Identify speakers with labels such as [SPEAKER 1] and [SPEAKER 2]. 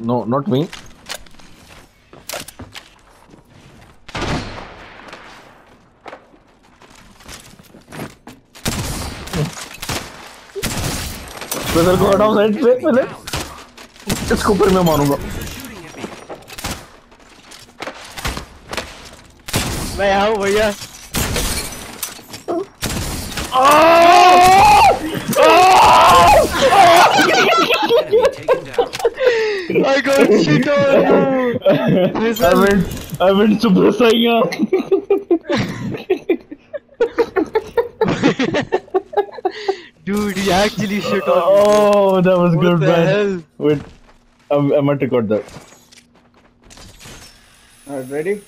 [SPEAKER 1] No, not me. Special को हटाओ side से पहले इसको ऊपर मैं मारूँगा।
[SPEAKER 2] मैं हूँ भैया। I got shit on you.
[SPEAKER 1] I went I went super saiyan
[SPEAKER 2] Dude, he actually shit on me.
[SPEAKER 1] Oh, that was
[SPEAKER 2] What
[SPEAKER 1] good,
[SPEAKER 2] the
[SPEAKER 1] man.
[SPEAKER 2] hell?
[SPEAKER 1] Wait, I'm, I might record that.
[SPEAKER 3] Alright, ready?